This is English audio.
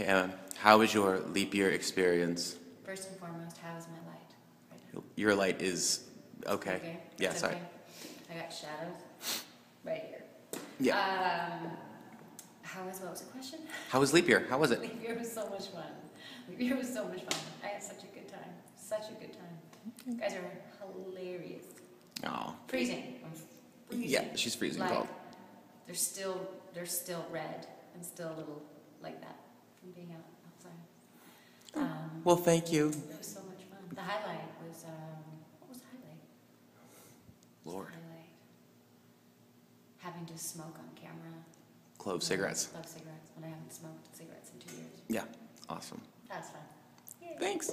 Okay, um, how was your leap year experience? First and foremost, how is my light? right now? Your light is, okay. Okay, Yeah, it's sorry. okay. I got shadows right here. Yeah. Um, how was, what was the question? How was leap year? How was it? Leap year was so much fun. Leap year was so much fun. I had such a good time, such a good time. You guys are hilarious. Oh, Freezing. I'm freezing. yeah, she's freezing Like, cold. they're still, they're still red and still a little like that from being out outside. Um, Well, thank you. it was so much fun. The highlight was, um, what was the highlight? What was the Lord. highlight? Having to smoke on camera. Clove cigarettes. Love cigarettes, and I haven't smoked cigarettes in two years. Yeah, awesome. That was fun. Thanks.